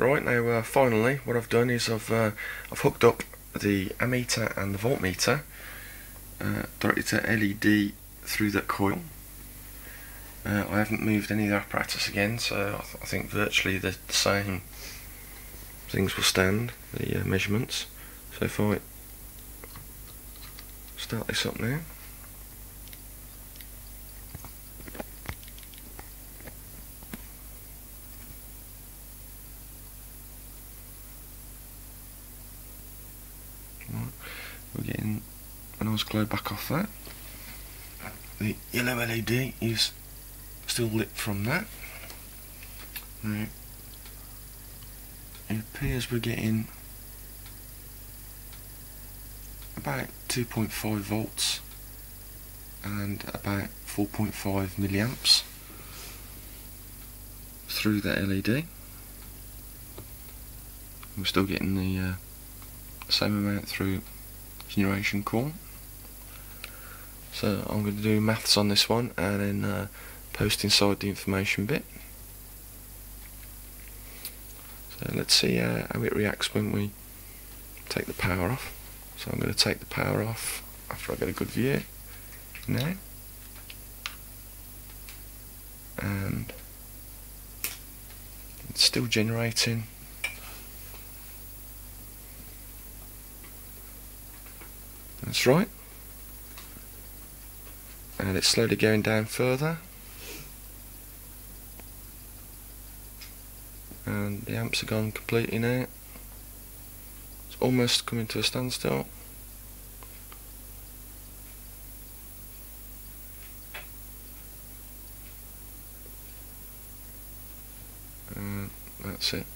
Right now, uh, finally, what I've done is I've uh, I've hooked up the ammeter and the voltmeter uh, directly to LED through that coil. Uh, I haven't moved any of the apparatus again, so I, th I think virtually the same things will stand, the uh, measurements. So if I start this up now. We're getting a nice glow back off that. The yellow LED is still lit from that. Now, it appears we're getting about 2.5 volts and about 4.5 milliamps through that LED. We're still getting the uh, same amount through generation core. So I'm going to do maths on this one and then uh, post inside the information bit. So let's see uh, how it reacts when we take the power off. So I'm going to take the power off after I get a good view now. And it's still generating That's right. And it's slowly going down further. And the amps are gone completely now. It's almost coming to a standstill. And that's it.